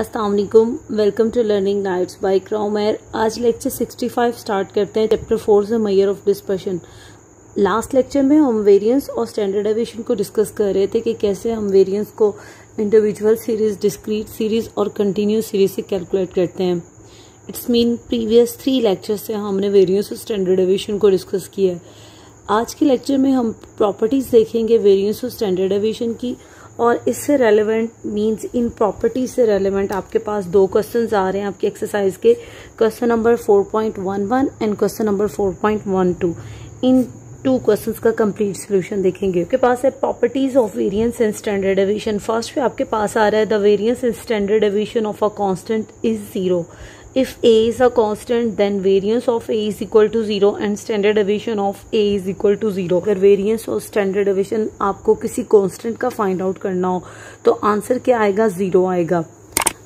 अस्सलाम welcome to learning knights by क्राउमर आज lecture 65 start करते हैं चैप्टर फोर से measure of dispersion last lecture में हम वेरिएंस और स्टैंडर्ड को डिस्कस कर रहे थे कि कैसे हम वेरिएंस को इंडिविजुअल सीरीज़ डिस्क्रीट सीरीज़ और कंटिन्यूस सीरीज़ से कैलकुलेट करते हैं। It's mean previous three lecture से हमने वेरियंस और स्टैंडर्ड को डिस्कस किया है। आज के लेक्चर में हम प्रॉपर्टीज़ देखेंगे वेरियंस और स्टैंडर्ड की। और इससे रेलेवेंट मींस इन प्रॉपर्टी से रेलेवेंट आपके पास दो क्वेश्चन आ रहे हैं आपकी एक्सरसाइज के। Question number 4.11 and question number 4.12 इन टू क्वेश्चंस का कंप्लीट सोल्यूशन देखेंगे। आपके पास है properties of variance and standard deviation first पे आपके पास आ रहा है the variance and standard deviation of a constant is zero if a is a constant then variance of a is equal to zero and standard deviation of a is equal to zero अगर variance और standard deviation आपको किसी constant का find out करना हो तो answer क्या आएगा ज़ीरो आएगा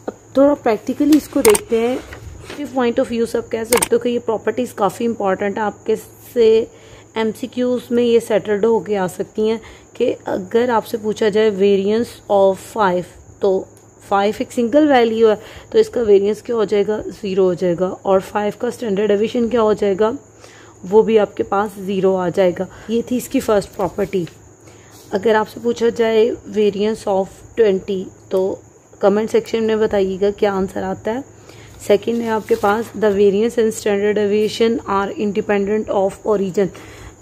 अब थोड़ा प्रैक्टिकली इसको देखते हैं पॉइंट ऑफ़ व्यू सब कह सकते हो कि ये प्रॉपर्टीज़ काफ़ी इंपॉर्टेंट है आपके से एम में ये सेटल्ड होके आ सकती हैं कि अगर आपसे पूछा जाए वेरिएंस ऑफ़ फाइव तो फाइव एक सिंगल वैल्यू है तो इसका वेरिएंस क्या हो जाएगा? ज़ीरो हो जाएगा। और फाइव का स्टैंडर्ड एविशन क्या हो जाएगा? वो भी आपके पास ज़ीरो आ जाएगा। ये थी इसकी फ़र्स्ट प्रॉपर्टी अगर आपसे पूछा जाए वेरिएंस ऑफ़ ट्वेंटी तो कमेंट सेक्शन में बताइएगा क्या आंसर आता है। सेकंड है आपके पास the variance and standard deviation are independent of origin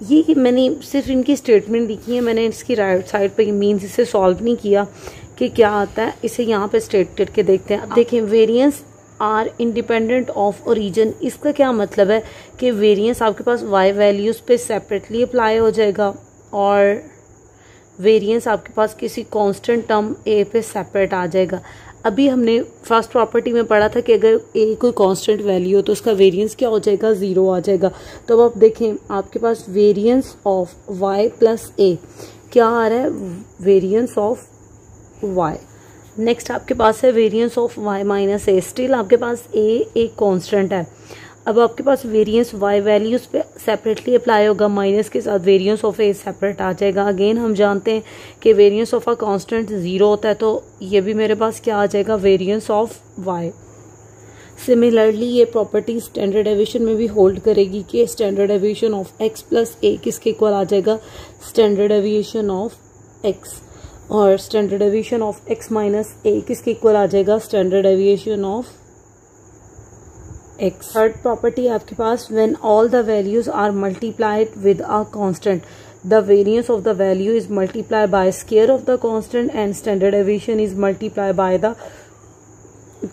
ये मैंने सिर्फ़ इनकी स्टेटमेंट लिखी है, मैंने इसकी राइट साइड पर मीन्स इसे सॉल्व नहीं किया। कि क्या आता है, इसे यहाँ पे स्टेट करके देखते हैं। अब देखें variance are independent of origin इसका क्या मतलब है कि वेरिएंस आपके पास वाई वैल्यूज़ पे सेपरेटली अप्लाई हो जाएगा और वेरिएंस आपके पास किसी कांस्टेंट टर्म ए पे सेपरेट आ जाएगा। अभी हमने फ़र्स्ट प्रॉपर्टी में पढ़ा था कि अगर ए कोई कांस्टेंट वैल्यू हो तो उसका वेरिएंस क्या हो जाएगा? ज़ीरो आ जाएगा। तो अब आप देखें, आपके पास variance of Y plus A क्या आ रहा है? वेरिएंस ऑफ़ वाई नेक्स्ट आपके पास है variance of Y minus A still आपके पास ए एक कांस्टेंट है। अब आपके पास वेरिएंस वाई वैल्यूज़ पे सेपरेटली अप्लाई होगा। माइनस के साथ वेरिएंस ऑफ़ ए सेपरेट आ जाएगा। अगेन हम जानते हैं कि variance of a constant zero होता है तो ये भी मेरे पास क्या आ जाएगा? वेरिएंस ऑफ़ वाई सिमिलरली ये प्रॉपर्टी स्टैंडर्ड एविएशन में भी होल्ड करेगी कि standard deviation of X plus A किसके इक्वल आ जाएगा? स्टैंडर्ड एविएशन ऑफ़ एक्स और standard deviation of X minus A किसके इक्वल आ जाएगा? Standard deviation of X third property आपके पास when all the values are multiplied with a constant the variance of the value is multiply by square of the constant and standard deviation is multiply by the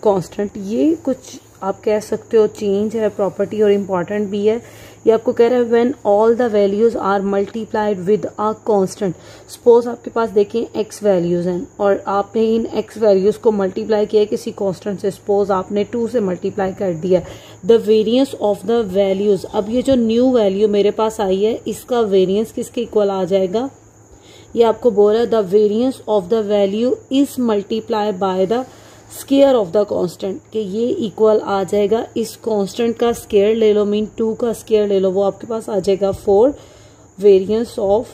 constant ये कुछ आप कह सकते हो change है property और important भी है। ये आपको कह रहा है when all the values are multiplied with a constant suppose आपके पास देखें एक्स वैल्यूज़ हैं, और आपने इन एक्स वैल्यूज़ को मल्टीप्लाई किया किसी कांस्टेंट से सपोज़ आपने टू से मल्टीप्लाई कर दिया the variance of the values अब ये जो न्यू वैल्यू मेरे पास आई है, इसका वेरियंस किसके इक्वल आ जाएगा? ये आपको बोल रहा है the variance of the value is multiply by the square of the constant कि ये इक्वल आ जाएगा। इस कांस्टेंट का स्केयर ले लो मीन टू का स्केयर ले लो, वो आपके पास आ जाएगा four variance of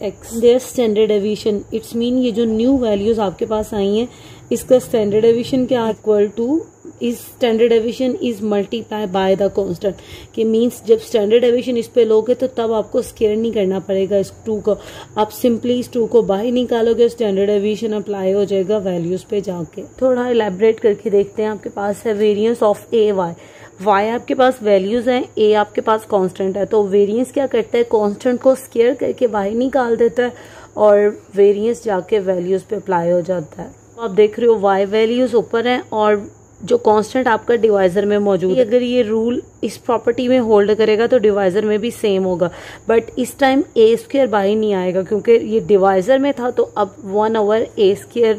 X their standard deviation it's mean ये जो न्यू वैल्यूज़ आपके पास आई हैं, इसका स्टैंडर्ड एविशन क्या equal to is standard deviation is multiply by the constant कि मीन्स जब स्टैंडर्ड एविशन इस पे लोगे तो तब आपको स्केयर नहीं करना पड़ेगा इस टू को। आप सिंपली इस टू को बाहर निकालोगे स्टैंडर्ड एविएशन अप्लाई हो जाएगा वैल्यूज़ पे जाके। थोड़ा इलेबरेट करके देखते हैं, आपके पास है variance of A Y Y आपके पास वैल्यूज़ हैं ए आपके पास कांस्टेंट है। तो वेरिएंस क्या करता है? कांस्टेंट को स्केयर करके बाहर निकाल देता है और वेरिएंस जाके वैल्यूज़ पे अप्लाई हो जाता है। आप देख रहे हो वाई वैल्यूज़ ऊपर हैं और जो कांस्टेंट आपका डिवाइजर में मौजूद है। अगर ये रूल इस प्रॉपर्टी में होल्ड करेगा तो डिवाइजर में भी सेम होगा। बट इस टाइम ए स्क्र बाहर नहीं आएगा क्योंकि ये डिवाइजर में था तो अब वन ओवर ए स्क्र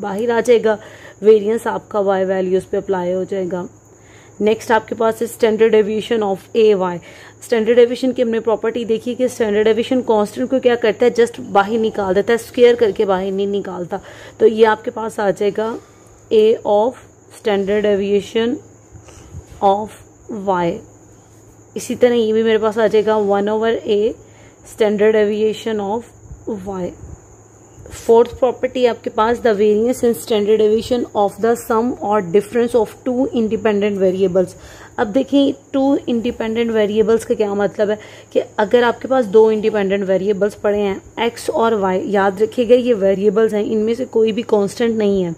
बाहर आ जाएगा। वेरियंस आपका वाई वैल्यूज़ पे अप्लाई हो जाएगा। नेक्स्ट आपके पास है standard deviation of A Y standard deviation की हमने प्रॉपर्टी देखी कि स्टैंडर्ड एविएशन कांस्टेंट को क्या करता है? जस्ट बाहर निकाल देता है स्क्वेयर करके बाहर नहीं निकालता। तो ये आपके पास आ जाएगा A of standard deviation of Y इसी तरह ये भी मेरे पास आ जाएगा one over A standard deviation of Y fourth property आपके पास the variance in standard deviation of the sum और difference of two independent variables अब देखिए टू इंडिपेंडेंट वेरिएबल्स का क्या मतलब है? कि अगर आपके पास दो इंडिपेंडेंट वेरिएबल्स पड़े हैं एक्स और वाई याद रखिएगा ये वेरिएबल्स हैं, इनमें से कोई भी कांस्टेंट नहीं है।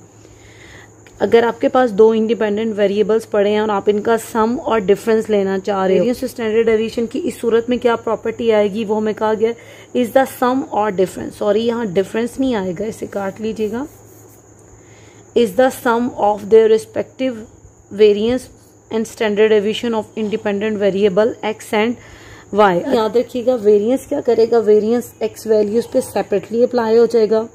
अगर आपके पास दो इंडिपेंडेंट वेरिएबल्स पड़े हैं और आप इनका सम और डिफरेंस लेना चाह रहे हो स्टैंडर्ड एविएशन की इस सूरत में क्या प्रॉपर्टी आएगी वो हमें कहा गया इज़ द सम और डिफरेंस सॉरी यहाँ डिफरेंस नहीं आएगा इसे काट लीजिएगा। Is the sum of their respective variance and standard deviation of independent variable X and Y याद रखिएगा वेरियंस क्या करेगा? वेरियंस एक्स वैल्यूज़ पे सेपरेटली अप्लाई हो जाएगा।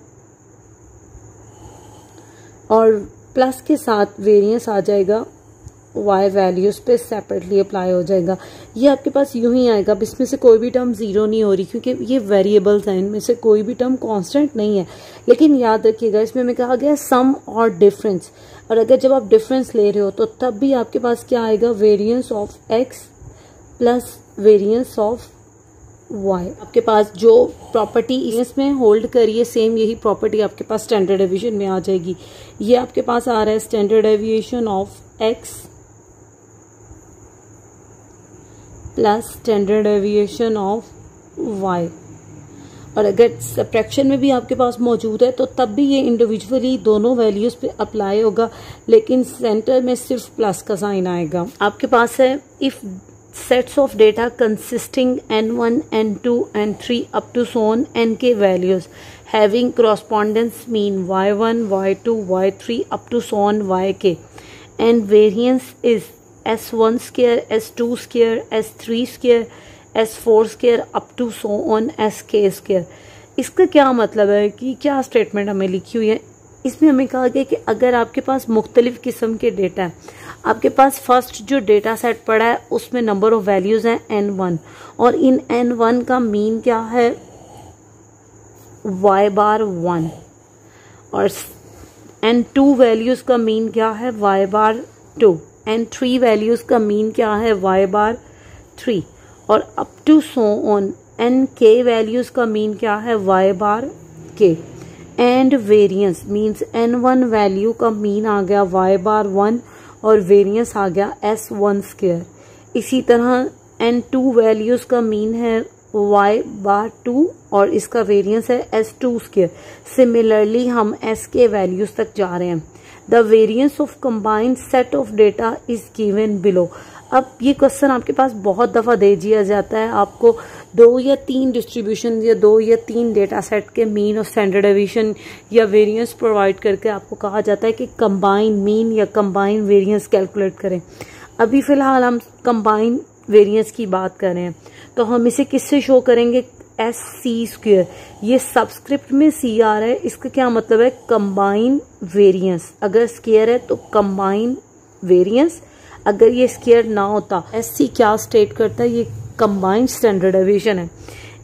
और प्लस के साथ वेरिएंस आ जाएगा वाई वैल्यूज़ पे सेपरेटली अप्लाई हो जाएगा। ये आपके पास यूँ ही आएगा, अब इसमें से कोई भी टर्म ज़ीरो नहीं हो रही, क्योंकि ये वेरिएबल्स हैं, इनमें से कोई भी टर्म कांस्टेंट नहीं है। लेकिन याद रखिएगा, इसमें मैं कहा गया सम और डिफरेंस और अगर जब आप डिफरेंस ले रहे हो तो तब भी आपके पास क्या आएगा? Variance of X plus variance of Y आपके पास जो प्रॉपर्टी इसमें होल्ड करिए सेम यही प्रॉपर्टी आपके पास स्टैंडर्ड एविएशन में आ जाएगी। ये आपके पास आ रहा है standard deviation of X plus standard deviation of Y और अगर सप्रैक्शन में भी आपके पास मौजूद है तो तब भी ये इंडिविजुअली दोनों वैल्यूज़ पे अप्लाई होगा, लेकिन सेंटर में सिर्फ़ प्लस का साइन आएगा। आपके पास है if sets of data consisting n1 n2 n3 up to so on nk values having correspondence mean y1 y2 y3 up to so on yk and variance is s1 square s2 square s3 square s4 square up to so on sk square इसका क्या मतलब है कि क्या statement हमें लिखी हुई है इसमें हमें कहा गया कि अगर आपके पास मुख्तलिफ़ किस्म के डेटा है आपके पास फ़र्स्ट जो डेटा सेट पड़ा है, उसमें नंबर ऑफ़ वैल्यूज़ हैं एन वन और इन एन वन का मीन क्या है? वाई बार वन और एन टू वैल्यूज़ का मीन क्या है? Y bar two N three values का मीन क्या है? वाई बार थ्री और up to so on N K values का मीन क्या है? Y bar K and variance means N one value का मीन आ गया वाई बार वन और वेरियंस आ गया एस वन स्क्र इसी तरह एन टू वैल्यूज़ का मीन है y बार टू और इसका वेरियंस है एस टू स्क्र सिमिलरली हम s के वैल्यूज़ तक जा रहे हैं. The variance of combined set of data is given below अब ये क्वेश्चन आपके पास बहुत दफ़ा दे दिया जाता है। आपको दो या तीन डिस्ट्रीब्यूशन या दो या तीन डेटा सेट के मीन और स्टैंडर्ड एविशन या वेरिएंस प्रोवाइड करके आपको कहा जाता है कि कंबाइन मीन या कंबाइन वेरिएंस कैलकुलेट करें। अभी फ़िलहाल हम कंबाइन वेरिएंस की बात कर रहे हैं। तो हम इसे किससे शो करेंगे? एस सी स्क्वेयर ये सबस्क्रिप्ट में सी आ रहा है। इसका क्या मतलब है? कंबाइन वेरिएंस अगर स्केयर है तो कंबाइन वेरिएंस अगर ये स्केयर ना होता एस सी क्या स्टेट करता है ये कंबाइंड स्टैंडर्ड एविएशन है।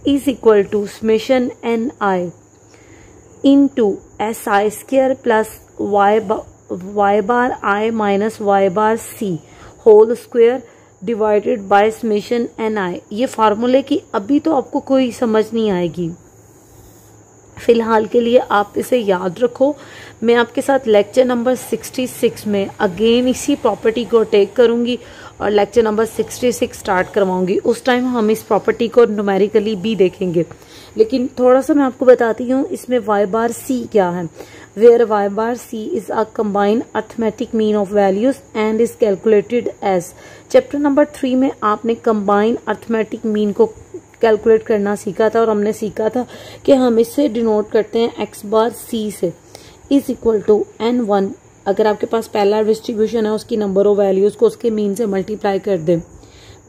Is equal to summation N I into S I square plus Y Y bar I minus Y bar C whole square divided by summation N I ये फार्मूले की अभी तो आपको कोई समझ नहीं आएगी। फ़िलहाल के लिए आप इसे याद रखो। मैं आपके साथ लेक्चर नंबर 66 में अगेन इसी प्रॉपर्टी को टेक करूँगी और लेक्चर नंबर 66 स्टार्ट करवाऊँगी। उस टाइम हम इस प्रॉपर्टी को न्यूमेरिकली भी देखेंगे। लेकिन थोड़ा सा मैं आपको बताती हूँ, इसमें वाई बार सी क्या है। Where Y bar C is a combined arithmetic mean of values and is calculated as chapter number three में आपने कम्बाइंड अर्थमेटिक मीन को कैलकुलेट करना सीखा था और हमने सीखा था कि हम इसे डिनोट करते हैं एक्स बार सी से। Is equal to N one अगर आपके पास पहला डिस्ट्रीब्यूशन है, उसकी नंबर ऑफ़ वैल्यूज़ को उसके मीन से मल्टीप्लाई कर दें।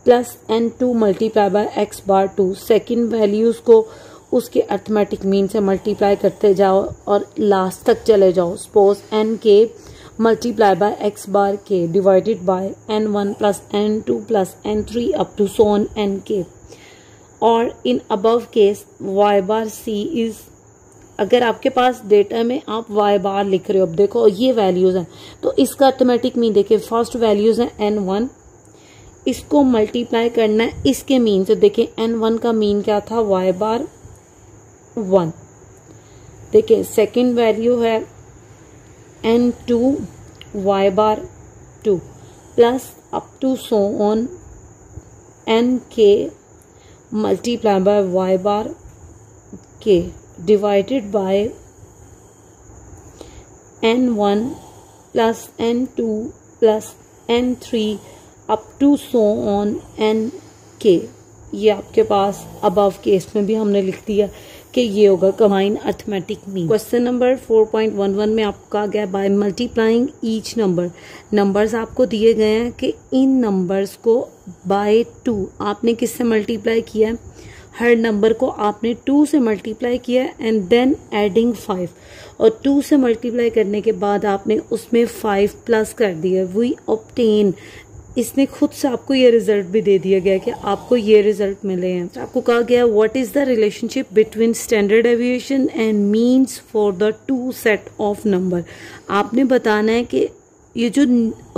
Plus N two multiply by X bar two second values को उसके अर्थमेटिक मीन से मल्टीप्लाई करते जाओ और लास्ट तक चले जाओ। Suppose N K multiply by X bar K divided by N one plus N two plus N three up to so on N K और in above case Y bar C is अगर आपके पास data में आप Y बार लिख रहे हो, अब देखो, ये वैल्यूज़ हैं। तो इसका ऑटोमेटिक मीन देखिए फ़र्स्ट वैल्यूज़ है एन वन इसको मल्टीप्लाई करना है, इसके मीन से। देखिए एन वन का मीन क्या था? वाई बार वन देखिए सेकंड वैल्यू है N two Y bar two plus up to so on N K multiply by Y bar K one plus N two plus N three up to so on N K ये आपके पास above case में भी हमने लिख दिया कि ये होगा combine arithmetic mean question number 4.11 में आपको कहा गया by multiplying each number numbers आपको दिए गए हैं कि इन नंबर्स को बाय टू आपने किससे मल्टीप्लाई किया है? हर नंबर को आपने टू से मल्टीप्लाई किया एंड देन एडिंग फाइव और टू से मल्टीप्लाई करने के बाद आपने उसमें फाइव प्लस कर दिया। वी ऑप्टेन इसने खुद से आपको ये रिज़ल्ट भी दे दिया गया कि आपको ये रिज़ल्ट मिले हैं। तो आपको कहा गया what is the relationship between standard deviation and means for the two set of number आपने बताना है कि ये जो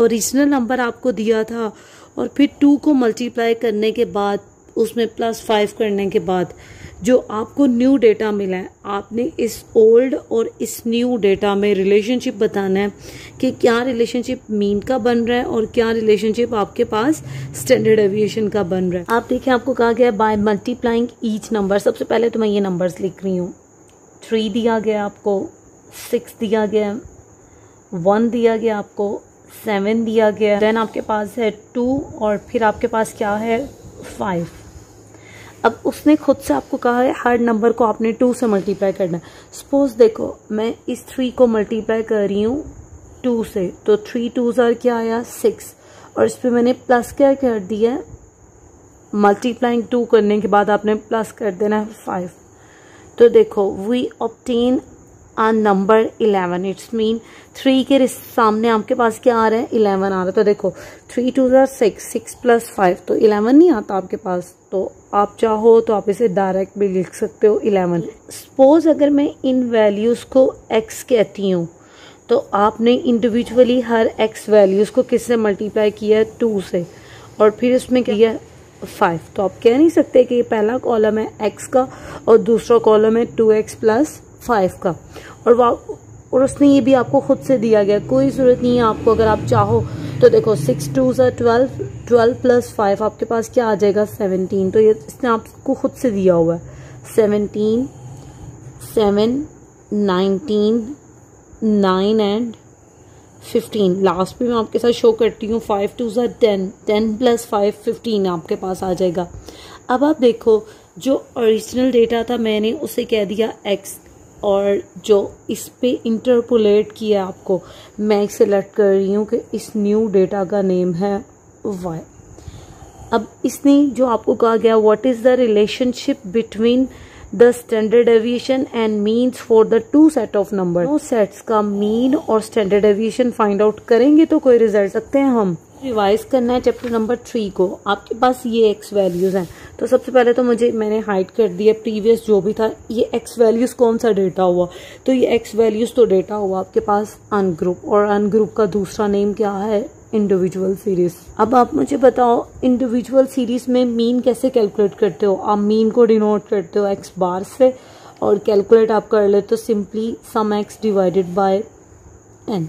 ओरिजिनल नंबर आपको दिया था और फिर टू को मल्टीप्लाई करने के बाद उसमें प्लस फाइव करने के बाद जो आपको न्यू डेटा मिला है, आपने इस ओल्ड और इस न्यू डेटा में रिलेशनशिप बताना है कि क्या रिलेशनशिप मीन का बन रहा है और क्या रिलेशनशिप आपके पास स्टैंडर्ड एविएशन का बन रहा है। आप देखिए आपको कहा गया बाय मल्टीप्लाइंग ईच नंबर सबसे पहले तो मैं ये नंबर्स लिख रही हूँ। थ्री दिया गया आपको सिक्स दिया गया वन दिया गया आपको सेवन दिया गया देन आपके पास है टू और फिर आपके पास क्या है? फाइव अब उसने खुद से आपको कहा है, हर नंबर को आपने टू से मल्टीप्लाई करना है। सपोज़ देखो, मैं इस थ्री को मल्टीप्लाई कर रही हूँ टू से तो थ्री टू ज़र क्या आया? सिक्स और इस पर मैंने प्लस क्या कर दिया? मल्टीप्लाइंग टू करने के बाद आपने प्लस कर देना है फाइव तो देखो we obtain a number eleven its mean three के सामने आपके पास क्या आ रहा है? इलेवन आ रहा है। तो देखो three two six six plus five तो इलेवन नहीं आता आपके पास। तो आप चाहो तो आप इसे डायरेक्ट भी लिख सकते हो इलेवन सपोज़ अगर मैं इन वैल्यूज़ को एक्स कहती हूँ तो आपने इंडिविजुअली हर एक्स वैल्यूज़ को किससे मल्टीप्लाई किया है? टू से। और फिर उसमें किया फाइव तो आप कह नहीं सकते कि ये पहला कॉलम है एक्स का और दूसरा कॉलम है टू एक्स प्लस फाइव का। और और उसने ये भी आपको खुद से दिया गया, कोई ज़रूरत नहीं है आपको, अगर आप चाहो। तो देखो सिक्स टू ज़ा ट्वेल्व ट्वेल्व प्लस फाइव आपके पास क्या आ जाएगा? सेवनटीन तो ये इसने आपको खुद से दिया हुआ है। Seventeen seven nineteen nine and fifteen last पे मैं आपके साथ शो करती हूँ फाइव टू ज़ा ten ten plus five fifteen आपके पास आ जाएगा। अब आप देखो, जो ओरिजिनल डेटा था, मैंने उसे कह दिया एक्स और जो इस पे इंटरपोलेट किया आपको, मैं सेलेक्ट कर रही हूँ कि इस न्यू डेटा का नेम है वाई अब इसने जो आपको कहा गया what is the relationship between the standard deviation and means for the two set of number sets का मीन और स्टैंडर्ड एविएशन फाइंड आउट करेंगे तो कोई रिज़ल्ट सकते हैं हम? रिवाइज करना है चैप्टर नंबर थ्री को। आपके पास ये एक्स वैल्यूज़ हैं। तो सबसे पहले तो मुझे, मैंने हाइड कर दिया प्रीवियस जो भी था। ये एक्स वैल्यूज़ कौन सा डेटा हुआ? तो ये एक्स वैल्यूज़ तो डेटा हुआ आपके पास अनग्रुप और अनग्रुप का दूसरा नेम क्या है? इंडिविजुअल सीरीज़ अब आप मुझे बताओ इंडिविजुअल सीरीज़ में मीन कैसे कैलकुलेट करते हो? आप मीन को डिनोट करते हो एक्स बार से और कैलकुलेट आप कर लेते हो simply sum X divided by N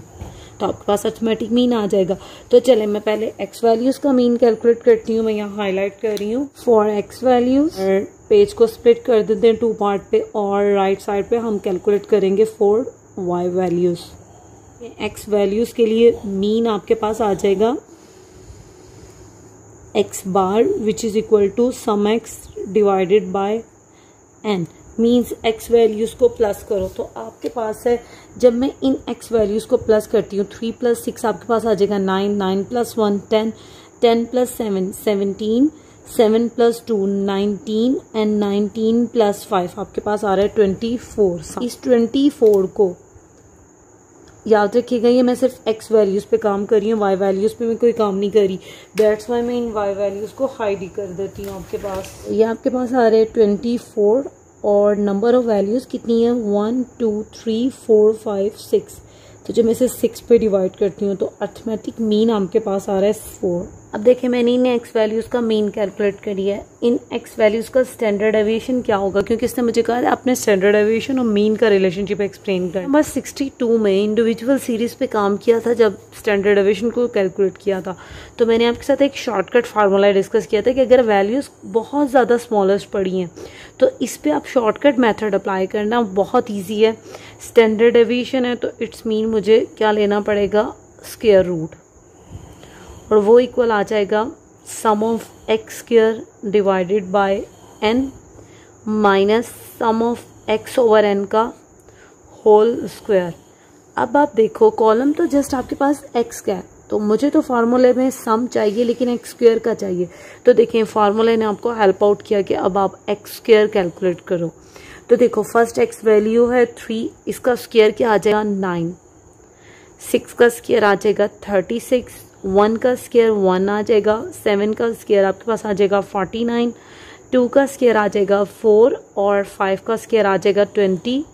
तो आपके पास अर्थमेटिक मीन आ जाएगा। तो चले मैं पहले एक्स वैल्यूज़ का मीन कैलकुलेट करती हूँ मैं यहाँ हाईलाइट कर रही हूँ। फॉर एक्स वैल्यूज़ पेज को स्प्लिट कर देते हैं टू पार्ट पे और राइट साइड पे हम कैलकुलेट करेंगे for Y values X values के लिए मीन आपके पास आ जाएगा। X bar which is equal to sum X divided by N means X values को प्लस करो तो आपके पास है, जब मैं इन एक्स वैल्यूज़ को प्लस करती हूँ थ्री प्लस सिक्स आपके पास आ जाएगा nine nine plus one ten ten plus seven seventeen seven plus two nineteen and nineteen plus five आपके पास आ रहा है ट्वेंटी फोर इस ट्वेंटी फोर को याद रखिएगा, ये मैं सिर्फ़ एक्स वैल्यूज़ पे काम कर रही हूँ वाई वैल्यूज़ पे मैं कोई काम नहीं करी दैट्स वाई मैं इन वाई वैल्यूज़ को हाइड ही कर देती हूँ आपके पास। ये आपके पास आ रहे हैं ट्वेंटी फोर और नंबर ऑफ़ वैल्यूज़ कितनी है? One two three four five six तो जब मैं इसे सिक्स पे डिवाइड करती हूँ तो अर्थमेटिक मीन आपके पास आ रहा है फोर अब देखिए मैंने इन एक्स वैल्यूज़ का मीन कैलकुलेट करी है। इन एक्स वैल्यूज़ का स्टैंडर्ड एविएशन क्या होगा? क्योंकि इसने मुझे कहा आपने स्टैंडर्ड एविएशन और मीन का रिलेशनशिप एक्सप्लेन कर बस 62 में इंडिविजुअल सीरीज़ पे काम किया था जब स्टैंडर्ड एविएशन को कैलकुलेट किया था। तो मैंने आपके साथ एक शॉर्टकट फार्मूला डिस्कस किया था कि अगर वैल्यूज़ बहुत ज़्यादा स्मॉलेस्ट पड़ी हैं तो इस पर आप शॉर्टकट मैथड अप्लाई करना बहुत ईजी है। स्टैंडर्ड एविएशन है तो इट्स मीन मुझे क्या लेना पड़ेगा? स्केयर रूट और वो इक्वल आ जाएगा sum of X square divided by N minus sum of X over N का होल स्क्वायर अब आप देखो कॉलम तो जस्ट आपके पास एक्स का है तो मुझे तो फार्मूले में सम चाहिए, लेकिन एक्स स्क्वेयर का चाहिए। तो देखिए फार्मूले ने आपको हेल्प आउट किया कि अब आप एक्स स्क्वेयर कैलकुलेट करो। तो देखो फ़र्स्ट एक्स वैल्यू है थ्री इसका स्क्वेयर क्या आ जाएगा नाइन सिक्स का स्क्वेयर आ जाएगा थर्टी सिक्स वन का स्केयर वन आ जाएगा, सेवन का स्केयर आपके पास आ जाएगा फोर्टी नाइन, टू का स्केयर आ जाएगा फोर और फाइव का स्केयर आ जाएगा ट्वेंटी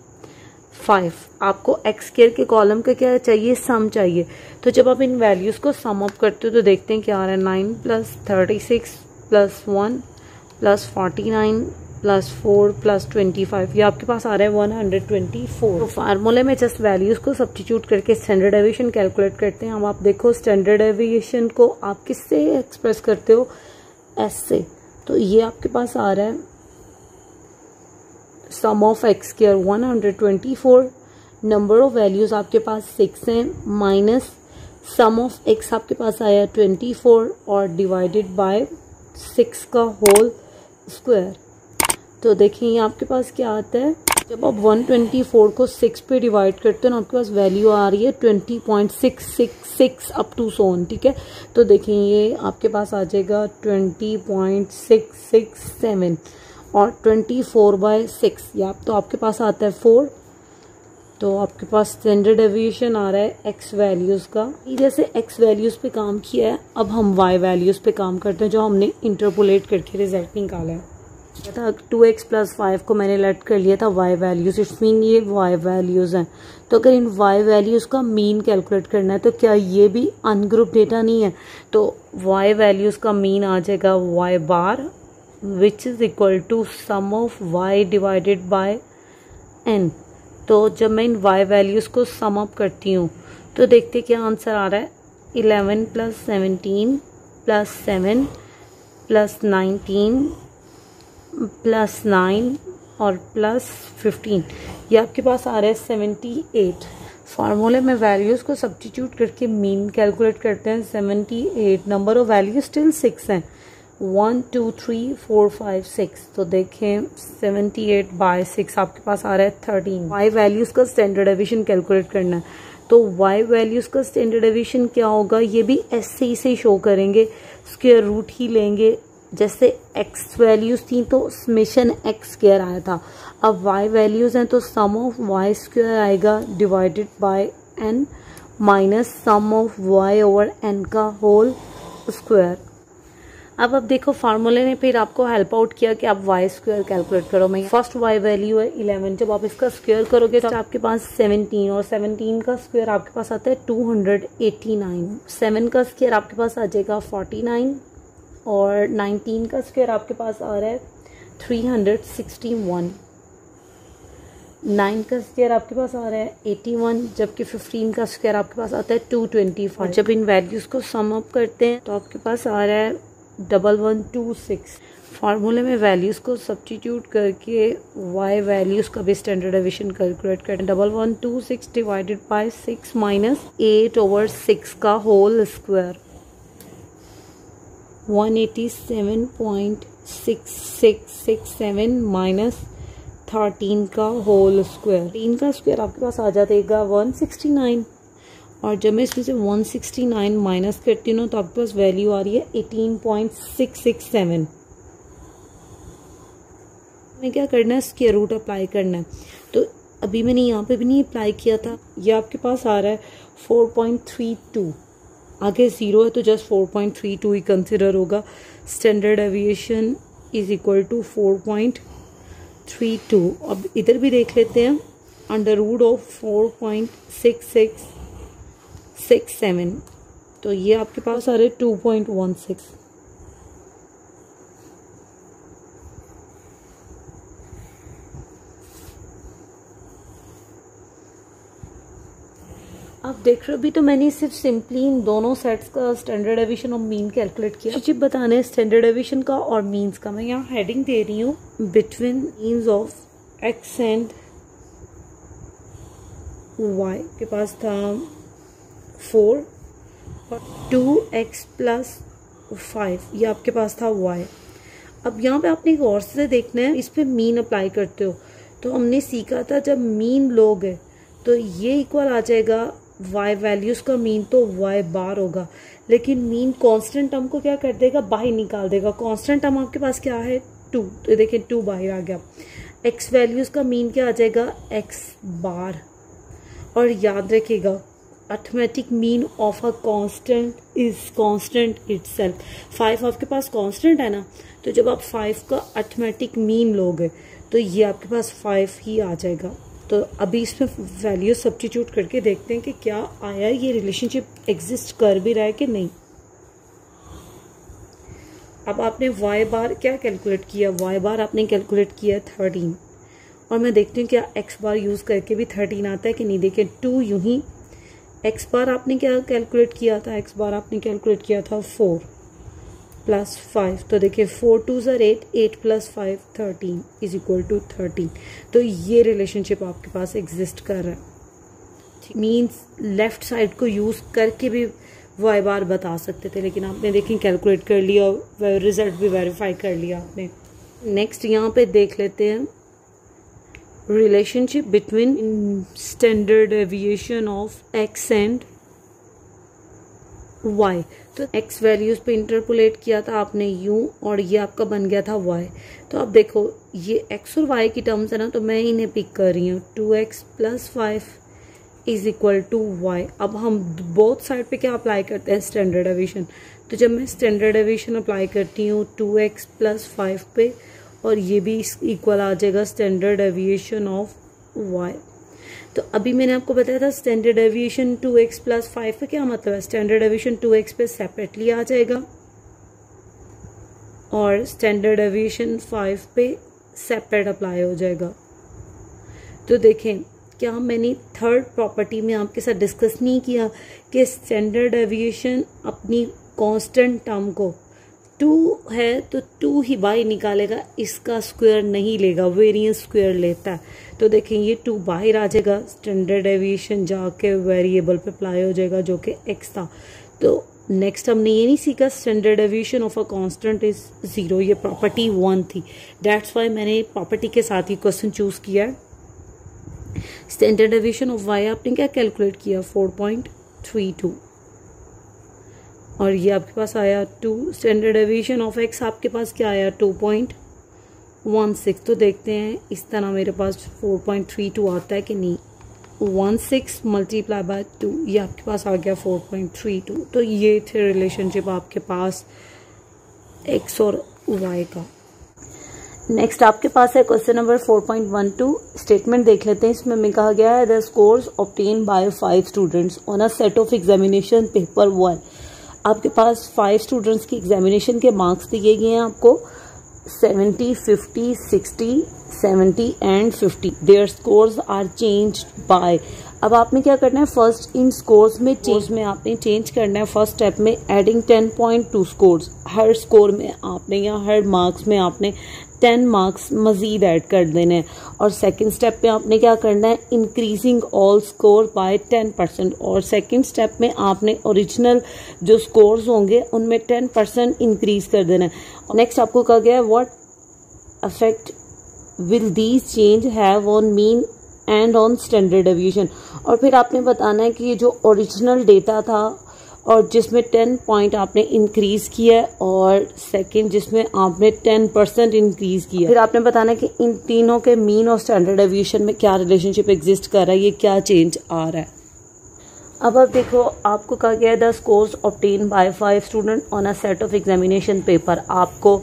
फाइव। आपको एक्स स्केयर के कॉलम का क्या चाहिए? सम चाहिए। तो जब आप इन वैल्यूज़ को सम अप करते हो तो देखते हैं क्या आ रहा है। Nine plus thirty six plus one plus forty nine plus four plus twenty five ये आपके पास आ रहा है वन हंड्रेड ट्वेंटी फोर फार्मूले में जस्ट वैल्यूज़ को सब्सटीट्यूट करके स्टैंडर्ड एविएशन कैलकुलेट करते हैं। हम आप देखो स्टैंडर्ड एविएशन को आप किससे एक्सप्रेस करते हो? एस से। तो ये आपके पास आ रहा है। Sum of X square one hundred twenty four number of values आपके पास सिक्स हैं माइनस सम ऑफ़ एक्स आपके पास आया ट्वेंटी फोर और डिवाइडेड बाय सिक्स का होल स्क्वायर तो देखिए आपके पास क्या आता है? जब आप 124 को 6 पे डिवाइड करते हैं आपके पास वैल्यू आ रही है 20.666 अप टू सोन ठीक है? तो देखिए, ये आपके पास आ जाएगा 20.667 और 24 बाय सिक्स या तो आपके पास आता है फोर तो आपके पास स्टैंडर्ड एविएशन आ रहा है एक्स वैल्यूज़ का। जैसे एक्स वैल्यूज़ पे काम किया है, अब हम वाई वैल्यूज़ पे काम करते हैं, जो हमने इंटरपोलेट करके रिज़ल्ट निकाला है। था टू एक्स प्लस फाइव को मैंने लेट कर लिया था वाई वैल्यूज़ इट्स मीन ये वाई वैल्यूज़ हैं. तो अगर इन वाई वैल्यूज़ का मीन कैलकुलेट करना है तो क्या ये भी अनग्रुप डेटा नहीं है? तो वाई वैल्यूज़ का मीन आ जाएगा Y bar which is equal to sum of Y divided by N तो जब मैं इन वाई वैल्यूज़ को सम अप करती हूँ तो देखते क्या आंसर आ रहा है. Eleven plus seventeen plus seven plus nineteen plus nine और प्लस फिफ्टीन। ये आपके पास आ रहा है सेवेंटी एट। फार्मूले में वैल्यूज़ को सब्सटीट्यूट करके मीन कैलकुलेट करते हैं। Seventy eight. Number of value still six हैं। One two three four five six तो देखें, सेवेंटी एट बाय सिक्स आपके पास आ रहा है थर्टीन वाई वैल्यूज़ का स्टैंडर्ड एविशन कैलकुलेट करना है। तो वाई वैल्यूज़ का स्टैंडर्ड एविशन क्या होगा? ये भी एस सी से शो करेंगे। स्क्वेयर रूट ही लेंगे। जैसे एक्स वैल्यूज़ थी तो समेशन एक्स स्क्र आया था। अब वाई वैल्यूज़ हैं तो सम ऑफ़ वाई स्क्र आएगा divided by N minus sum of Y over N का होल स्क्वायर अब अब देखो फार्मूले ने फिर आपको हेल्प आउट किया कि आप वाई स्क्वायर कैलकुलेट करो। मैं फ़र्स्ट वाई वैल्यू है इलेवन जब आप इसका स्क्वायर करोगे तो आपके पास सेवनटीन और सेवनटीन का स्क्वायर आपके पास आता है two hundred eighty nine seven का स्क्वायर आपके पास आ जाएगा फोर्टी नाइन और 19 का स्क्वायर आपके पास आ रहा है 361 नाइन का स्क्वायर आपके पास आ रहा है 81 जबकि 15 का स्क्वायर आपके पास आता है 225 और जब इन वैल्यूज़ को सम अप करते हैं तो आपके पास आ रहा है डबल वन टू सिक्स फार्मूले में वैल्यूज़ को सब्सटीट्यूट करके वाई वैल्यूज़ का भी स्टैंडर्ड एविशन कैलकुलेट करते हैं। Double one two six divided by six minus eight over six का होल स्क्वायर 187.6667 माइनस थर्टीन का होल स्क्वायर तीन का स्क्वायर आपके पास आ जाएगा 169 और जब मैं इसमें से 169 माइनस करती हूँ तो आपके पास वैल्यू आ रही है 18.667 में क्या करना है? स्केयर रूट अप्लाई करना है। तो अभी मैंने यहाँ पे भी नहीं अप्लाई किया था। ये आपके पास आ रहा है 4.32 आगे ज़ीरो है तो just four point three two ही कंसिडर होगा। Standard deviation is equal to four point three two अब इधर भी देख लेते हैं। Under root of four point six six six seven तो ये आपके पास आ रहे टू पॉइंट वन सिक्स आप देख रहे हो, अभी तो मैंने सिर्फ़ सिंपली इन दोनों सेट्स का स्टैंडर्ड एविशन और मीन कैलकुलेट किया। मुझे बताने स्टैंडर्ड एविशन का और मीन्स का। मैं यहाँ हेडिंग दे रही हूँ between means of x and y के पास था फोर और टू एक्स प्लस फाइव ये आपके पास था वाई अब यहाँ पे आपने एक और से देखना है, इस पर मीन अप्लाई करते हो। तो हमने सीखा था, जब मीन लोग है तो ये इक्वल आ जाएगा वाई वैल्यूज़ का मीन तो वाई बार होगा। लेकिन मीन कांस्टेंट टर्म को क्या कर देगा? बाहर निकाल देगा। कांस्टेंट टर्म आपके पास क्या है? टू तो देखिए टू बाहर आ गया। एक्स वैल्यूज़ का मीन क्या आ जाएगा? एक्स बार और याद रखिएगा arithmetic mean of a constant is constant itself five आपके पास कांस्टेंट है ना? तो जब आप फाइव का अर्थमेटिक मीन लोगे तो ये आपके पास फाइव ही आ जाएगा। तो अभी इसमें वैल्यू सब्सटीट्यूट करके देखते हैं कि क्या आया, ये रिलेशनशिप एग्जिस्ट कर भी रहा है कि नहीं। अब आपने वाई बार क्या कैलकुलेट किया? वाई बार आपने कैलकुलेट किया थर्टीन और मैं देखती हूँ क्या एक्स बार यूज़ करके भी थर्टीन आता है कि नहीं। देखिए टू यूँ ही एक्स बार आपने क्या कैलकुलेट किया था? एक्स बार आपने कैलकुलेट किया था फोर प्लस फाइव तो देखिए फोर टू ज़र eight eight plus five thirteen is equal to thirteen तो ये रिलेशनशिप आपके पास एग्जिस्ट कर रहा है। मीन्स लेफ़्ट साइड को यूज़ करके भी वाई बार बता सकते थे लेकिन आपने देखें कैलकुलेट कर लिया और रिज़ल्ट भी वेरीफाई कर लिया आपने। नेक्स्ट यहाँ पे देख लेते हैं। Relationship between standard deviation of x and y x values पे इंटरपोलेट किया था आपने यू और ये आपका बन गया था वाई तो अब देखो, ये एक्स और वाई की टर्म्स है ना तो मैं इन्हें पिक कर रही हूँ। Two x plus five is equal to y अब हम बोथ साइड पे क्या अप्लाई करते हैं? स्टैंडर्ड एविशन तो जब मैं स्टैंडर्ड एविशन अप्लाई करती हूँ टू एक्स प्लस फाइव पे, और ये भी इक्वल आ जाएगा स्टैंडर्ड एविएशन ऑफ़ वाई तो अभी मैंने आपको बताया था standard deviation two x plus five का क्या मतलब है? स्टैंडर्ड एविएशन टू एक्स पे सेपरेटली आ जाएगा। और स्टैंडर्ड एविएशन फाइव पे सेपरेट अप्लाई हो जाएगा। तो देखें, क्या मैंने थर्ड प्रॉपर्टी में आपके साथ डिस्कस नहीं किया कि स्टैंडर्ड एविएशन अपनी कांस्टेंट टर्म को टू है तो टू ही बाई निकालेगा, इसका स्क्वायर नहीं लेगा वेरिएंस स्क्वायर लेता है। तो देखें, ये टू बाहर आ जाएगा स्टैंडर्ड एविएशन जाके वेरिएबल पे अप्लाई हो जाएगा, जो कि एक्स था। तो नेक्स्ट हमने ये नहीं सीखा standard deviation of a constant is zero ये प्रॉपर्टी वन थी। डेट्स वाई मैंने प्रॉपर्टी के साथ ही क्वेश्चन चूज़ किया है। स्टैंडर्ड एविएशन ऑफ़ वाई आपने क्या कैलकुलेट किया? फोर पॉइंट थ्री टू और ये आपके पास आया two standard deviation of x आपके पास क्या आया? टू पॉइंट वन सिक्स तो देखते हैं इस तरह मेरे पास फोर पॉइंट थ्री टू आता है कि नहीं? One six multiply by two ये आपके पास आ गया फोर पॉइंट थ्री टू तो ये थे रिलेशनशिप आपके पास एक्स और वाई का। नेक्स्ट आपके पास है question number four point one two statement देख लेते हैं। इसमें में कहा गया है the scores obtained by five students on a set of examination paper one आपके पास फाइव स्टूडेंट्स की एग्जामिनेशन के मार्क्स दिए गए हैं आपको। Seventy fifty sixty seventy and fifty their scores are change by अब आपने क्या करना है? फ़र्स्ट इन स्कोर्स में चेंज में आपने चेंज करना है। फ़र्स्ट स्टेप में adding ten point to score her score में आपने या हर मार्क्स में आपने टेन मार्क्स मजीद ऐड कर देने हैं। और सेकंड स्टेप पे आपने क्या करना है? Increasing all score by ten percent और सेकंड स्टेप में आपने ओरिजिनल जो स्कोर्स होंगे, उनमें टेन परसेंट इंक्रीज कर देना है। नेक्स्ट आपको कहा गया है what affect will these change have on mean and on standard deviation और फिर आपने बताना है कि ये जो ओरिजिनल डेटा था और जिसमें टेन पॉइंट आपने इंक्रीज किया और सेकंड जिसमें आपने टेन परसेंट इंक्रीज किया फिर आपने बताना कि इन तीनों के मीन और स्टैंडर्ड एविएशन में क्या रिलेशनशिप एग्जिस्ट कर रहा है, ये क्या चेंज आ रहा है। अब अब देखो, आपको कहा गया है the scores obtained by five student on a set of examination paper आपको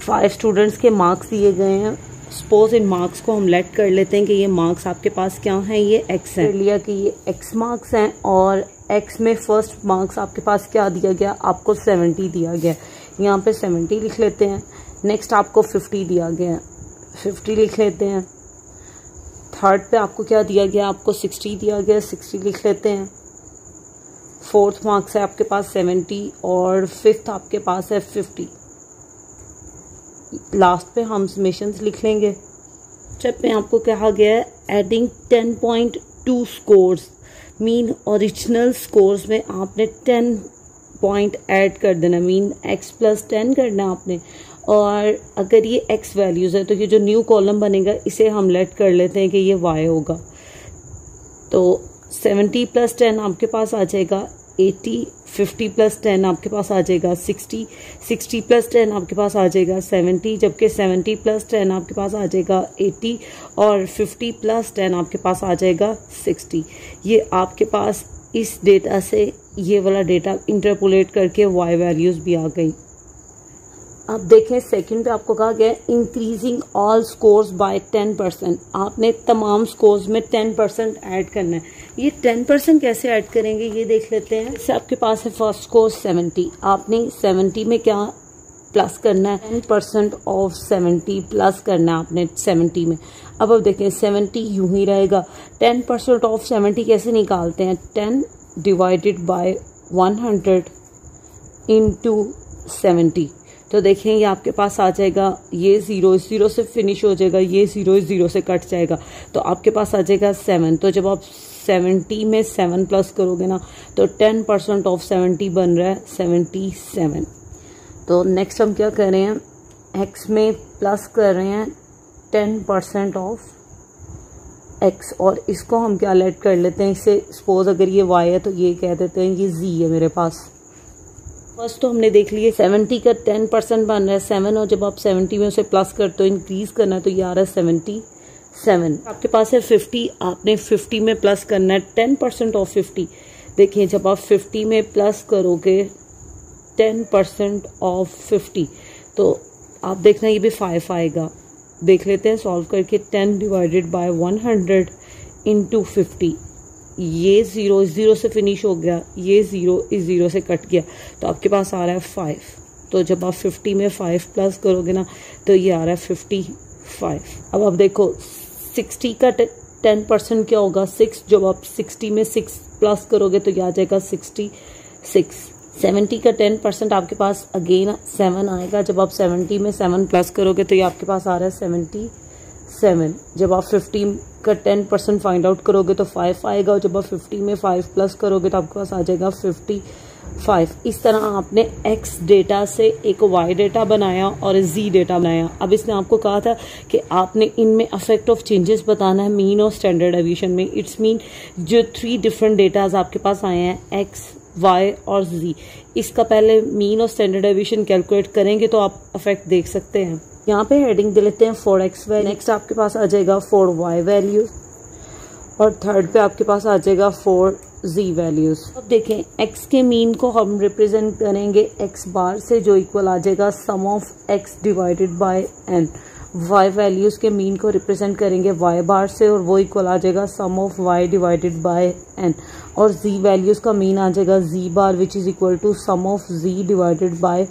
फाइव स्टूडेंट्स के मार्क्स दिए गए हैं। सपोज़ इन मार्क्स को हम लेट कर लेते हैं कि ये मार्क्स आपके पास क्या हैं? ये एक्स हैं। लिया कि ये एक्स मार्क्स हैं और एक्स में फ़र्स्ट मार्क्स आपके पास क्या दिया गया? आपको सेवेंटी दिया गया। यहाँ पे सेवेंटी लिख लेते हैं। नेक्स्ट आपको फिफ्टी दिया गया। फिफ्टी लिख लेते हैं। थर्ड पे आपको क्या दिया गया? आपको सिक्सटी दिया गया। सिक्सटी लिख लेते हैं। फोर्थ मार्क्स है आपके पास सेवेंटी और फिफ्थ आपके पास है फिफ्टी लास्ट पे हम समेशंस लिख लेंगे। स्टेप में आपको कहा गया है adding ten point to scores mean original scores में आपने टेन पॉइंट ऐड कर देना मीन एक्स प्लस टेन करना आपने। और अगर ये एक्स वैल्यूज़ है तो ये जो न्यू कॉलम बनेगा, इसे हम लेट कर लेते हैं कि ये वाई होगा। तो सेवेंटी प्लस टेन आपके पास आ जाएगा। एटी फिफ्टी प्लस टेन आपके पास आ जाएगा सिक्सटी सिक्सटी प्लस टेन आपके पास आ जाएगा सेवेंटी जबकि सेवेंटी प्लस टेन आपके पास आ जाएगा एटी और फिफ्टी प्लस टेन आपके पास आ जाएगा सिक्सटी ये आपके पास इस डेटा से ये वाला डेटा इंटरपोलेट करके वाई वैल्यूज़ भी आ गई. अब देखें सेकंड पे आपको कहा गया increasing all scores by ten percent आपने तमाम स्कोर्स में टेन परसेंट ऐड करना है. ये टेन परसेंट कैसे ऐड करेंगे, ये देख लेते हैं। जैसे आपके पास है फ़र्स्ट स्कोर सेवेंटी आपने सेवेंटी में क्या प्लस करना है? Ten percent of seventy plus करना है आपने सेवेंटी में। अब अब देखें सेवेंटी यूँ ही रहेगा। टेन परसेंट ऑफ़ सेवेंटी कैसे निकालते हैं? Ten divided by one hundred into seventy तो देखें, ये आपके पास आ जाएगा। ये ज़ीरो ज़ीरो से फिनिश हो जाएगा, ये ज़ीरो ज़ीरो से कट जाएगा। तो आपके पास आ जाएगा सेवन तो जब आप सेवेंटी में सेवन प्लस करोगे ना तो टेन परसेंट ऑफ़ सेवेंटी बन रहा है सेवेंटी सेवन। तो नेक्स्ट हम क्या कर रहे हैं? एक्स में प्लस कर रहे हैं टेन परसेंट ऑफ़ एक्स और इसको हम क्या लेट कर लेते हैं? इससे सपोज़ अगर ये वाई है तो ये कह देते हैं ये जी है मेरे पास। फ़र्स्ट तो हमने देख लिए सेवेंटी का टेन परसेंट बन रहा है। सेवन और जब आप सेवेंटी में उसे प्लस करते हो इंक्रीज करना है तो ये आ रहा है सेवेंटी। सेवन आपके पास है फिफ्टी आपने फिफ्टी में प्लस करना है टेन परसेंट ऑफ़ फिफ्टी देखिए, जब आप फिफ्टी में प्लस करोगे टेन परसेंट ऑफ़ फिफ्टी तो आप देखना ये भी फाइव आएगा. देख लेते हैं सॉल्व करके ten divided by one hundred into fifty ये ज़ीरो ज़ीरो से फिनिश हो गया. ये ज़ीरो इस ज़ीरो से कट गया तो आपके पास आ रहा है फाइव तो जब आप फिफ्टी में फाइव प्लस करोगे ना तो ये आ रहा है फिफ्टी फाइव अब आप देखो सिक्सटी का टेन परसेंट क्या होगा? सिक्स, जब आप सिक्सटी में सिक्स प्लस करोगे तो ये आ जाएगा? Sixty six. सेवेंटी का टेन परसेंट आपके पास अगेन सेवन आएगा। जब आप सेवेंटी में सेवन प्लस करोगे तो ये आपके पास आ रहा है सेवेंटी सेवन। जब आप फिफ्टी का टेन परसेंट फाइंड आउट करोगे तो फाइव आएगा और जब आप फिफ्टी में फाइव प्लस करोगे तो आपके पास आ जाएगा फिफ्टी फाइव। इस तरह आपने एक्स डेटा से एक वाई डेटा बनाया और जी डेटा बनाया। अब इसने आपको कहा था कि आपने इनमें अफेक्ट ऑफ़ चेंजेस बताना है मीन और स्टैंडर्ड एविएशन में। इट्स मीन जो थ्री डिफरेंट डेटाज आपके पास आए हैं एक्स वाई और जी इसका पहले मीन और स्टैंडर्ड एविएशन कैलकुलेट करेंगे तो आप अफेक्ट देख सकते हैं। यहाँ पे हेडिंग दे लेते हैं फोर एक्स वैल्यू नेक्स्ट आपके पास आ जाएगा फोर वाई वैल्यू और थर्ड पे आपके पास आ जाएगा फोर जी वैल्यूज़ अब देखें एक्स के मीन को हम रिप्रेजेंट करेंगे एक्स बार से जो इक्वल आ जाएगा sum of x divided by n y values के मीन को रिप्रेजेंट करेंगे वाई बार से और वो इक्वल आ जाएगा sum of y divided by n और जी वैल्यूज़ का मीन आ जाएगा z bar which is equal to sum of z divided by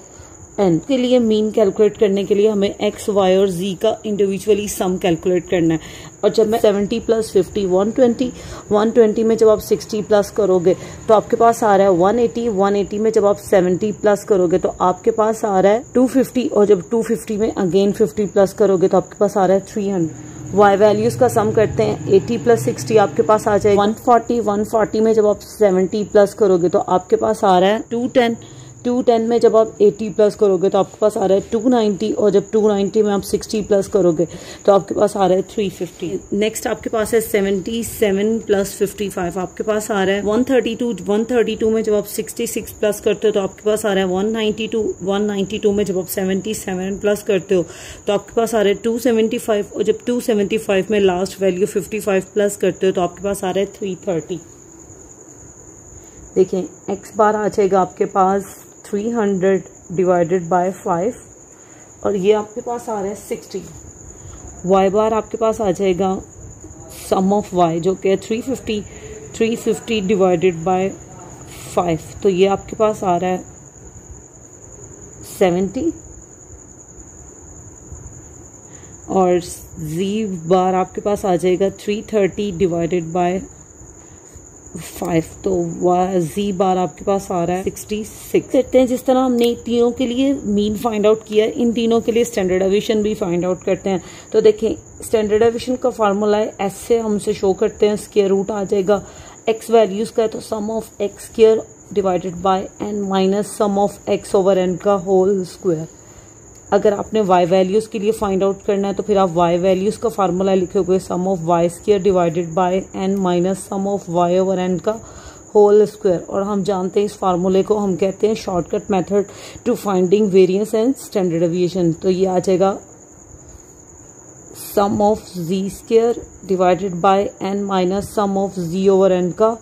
n के लिए मीन कैलकुलेट करने के लिए हमें एक्स वाई और जी का इंडिविजुअली सम कैलकुलेट करना है। और जब मैं seventy plus fifty one twenty one twenty में जब आप सिक्सटी प्लस करोगे तो आपके पास आ रहा है वन एटी वन एटी में जब आप सेवेंटी प्लस करोगे तो आपके पास आ रहा है टू फिफ्टी और जब टू फिफ्टी में अगेन फिफ्टी प्लस करोगे तो आपके पास आ रहा है थ्री हंड्रेड वाई वैल्यूज़ का सम करते हैं 80 प्लस सिक्सटी आपके पास आ जाएगा। 140 140 में जब आप 70 प्लस करोगे तो आपके पास आ रहा है 210 टू टेन में जब आप एटी प्लस करोगे तो आपके पास आ रहा है टू नाइन्टी और जब टू नाइन्टी में आप सिक्सटी प्लस करोगे तो आपके पास आ रहा है थ्री फिफ्टी। नेक्स्ट आपके पास है seventy seven plus fifty five. आपके पास आ रहा है one thirty two. One thirty two में जब आप सिक्सटी सिक्स प्लस करते हो तो आपके पास आ रहा है one ninety two. One ninety two में जब आप सेवेंटी सेवन प्लस करते हो तो आपके पास आ रहा है टू सेवेंटी फाइव। और जब टू सेवेंटी फाइव में last value fifty five plus करते हो तो आपके पास आ रहा है थ्री थर्टी। देखें एक्स बार आ जाएगा आपके पास। Three hundred divided by five और ये आपके पास आ रहा है सिक्सटी वाई बार आपके पास आ जाएगा सम ऑफ़ वाई जो कि three fifty three fifty divided by five तो ये आपके पास आ रहा है सेवेंटी और जी बार आपके पास आ जाएगा three thirty divided by five तो जी बार आपके पास आ रहा है सिक्सटी सिक्स करते हैं जिस तरह हमने तीनों के लिए मीन फाइंड आउट किया है, इन तीनों के लिए स्टैंडर्ड एविशन भी फाइंड आउट करते हैं। तो देखें स्टैंडर्ड एविशन का फार्मूला है एस से हमसे शो करते हैं स्केयर रूट आ जाएगा। एक्स वैल्यूज़ का है तो sum of x square divided by n minus sum of x over n का होल स्क्वायर अगर आपने y वैल्यूज़ के लिए फाइंड आउट करना है तो फिर आप y वैल्यूज़ का फार्मूला लिखोगे sum of y square divided by n minus sum of y over n का होल स्क्वायर और हम जानते हैं इस फार्मूले को, हम कहते हैं shortcut method to finding variance and standard deviation तो ये आ जाएगा sum of z square divided by n minus sum of z over n का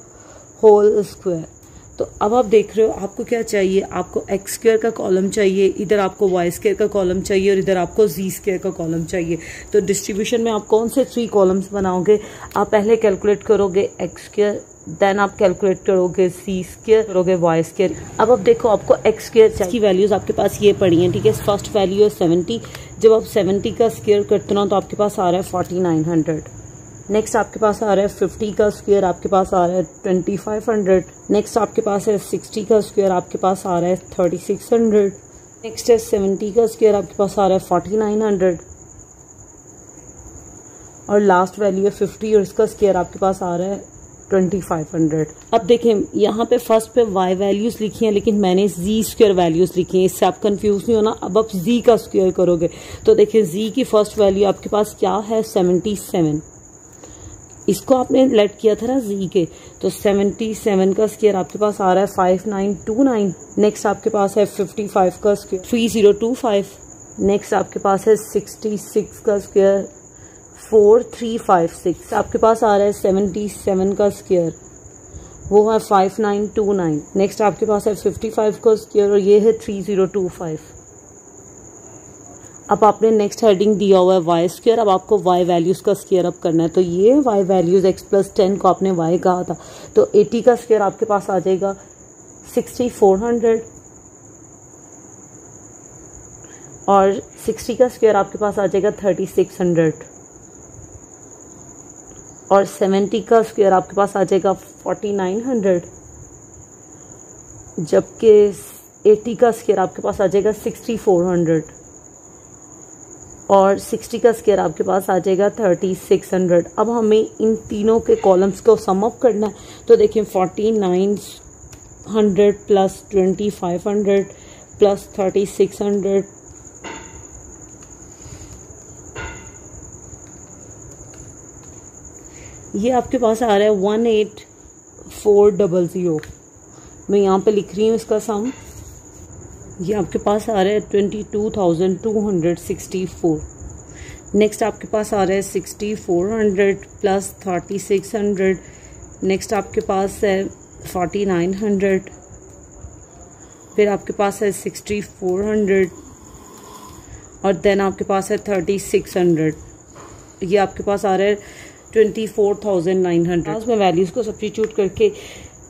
होल स्क्वायर तो अब आप देख रहे हो, आपको क्या चाहिए? आपको एक्स स्क्र का कॉलम चाहिए, इधर आपको वाई स्क्र का कॉलम चाहिए और इधर आपको जी स्क्र का कॉलम चाहिए। तो डिस्ट्रीब्यूशन में आप कौन से थ्री कॉलम्स बनाओगे? आप पहले कैलकुलेट करोगे एक्स स्क्र देन आप कैलकुलेट करोगे सी स्केयर करोगे वाई स्क्र अब आप देखो, आपको एक्स स्केयर की वैल्यूज़ आपके पास ये पड़ी हैं, ठीक है? फ़र्स्ट वैल्यू है सेवेंटी जब आप सेवेंटी का स्केयर करते हो तो आपके पास आ रहा है फोर्टी नाइन हंड्रेड नेक्स्ट आपके पास आ रहा है फिफ्टी का स्क्वेयर आपके पास आ रहा है ट्वेंटी फाइव हंड्रेड नेक्स्ट आपके पास है सिक्सटी का स्क्वेयर आपके पास आ रहा है थर्टी सिक्स हंड्रेड नेक्स्ट है सेवेंटी का स्क्वेयर आपके पास आ रहा है फोर्टी नाइन हंड्रेड और लास्ट वैल्यू है फिफ्टी और इसका स्क्वेयर आपके पास आ रहा है ट्वेंटी फाइव हंड्रेड अब देखें, यहाँ पे फ़र्स्ट पे वाई वैल्यूज़ लिखी हैं, लेकिन मैंने जी स्क्वेयर वैल्यूज़ लिखी हैं। इससे आप कंफ्यूज नहीं होना। अब आप जी का स्क्वेयर करोगे। तो देखिए जी की फ़र्स्ट वैल्यू आपके पास क्या है? सेवेंटी सेवन इसको आपने लेट किया था ना जी के तो सेवेंटी सेवन का स्केयर आपके पास आ रहा है five nine two nine next आपके पास है फिफ्टी फाइव का square three zero two five next आपके पास है सिक्सटी सिक्स का square four three five six आपके पास आ रहा है सेवेंटी सेवन का स्केयर वो है five nine two nine next आपके पास है फिफ्टी फाइव का स्केयर और ये है थ्री ज़ीरो टू फाइव अब आपने नेक्स्ट हेडिंग दिया हुआ है वाई स्क्र अब आपको वाई वैल्यूज़ का स्केयर अप करना है। तो ये y values x plus ten को आपने वाई कहा था। तो एटी का स्केयर आपके पास आ जाएगा सिक्सटी फोर हंड्रेड और सिक्सटी का स्केयर आपके पास आ जाएगा थर्टी सिक्स हंड्रेड और सेवेंटी का स्क्वेयर आपके पास आ जाएगा फोर्टी नाइन हंड्रेड जबकि एटी का स्केयर आपके पास आ जाएगा सिक्सटी फोर हंड्रेड और 60 का स्केयर आपके पास आ जाएगा 3600 अब हमें इन तीनों के कॉलम्स को सम अप करना है। तो देखिए 4900 प्लस 2500 प्लस 3600 ये आपके पास आ रहा है one eight four double zero मैं यहाँ पे लिख रही हूँ इसका सम ये आपके पास आ रहा है twenty two thousand two hundred sixty four next आपके पास आ रहा है sixty four hundred plus thirty six hundred next आपके पास है फोर्टी नाइन हंड्रेड फिर आपके पास है सिक्सटी फोर हंड्रेड और देन आपके पास है थर्टी सिक्स हंड्रेड ये आपके पास आ रहा है twenty four thousand nine hundred में वैल्यूज़ को सब्सिट्यूट करके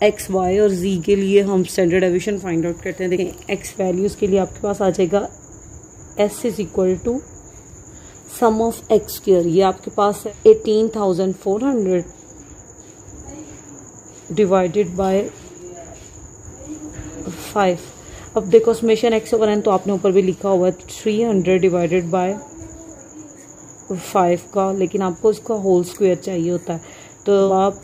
एक्स वाई और जी के लिए हम स्टैंडर्ड एविशन फाइंड आउट करते हैं। देखें एक्स वैल्यूज़ के लिए आपके पास आ जाएगा s is equal to sum of x square ये आपके पास है eighteen thousand four hundred divided by five अब देखो समेशन एक्स ओवर एन तो आपने ऊपर भी लिखा हुआ है three hundred divided by five का, लेकिन आपको इसका होल स्क्वायर चाहिए होता है। तो आप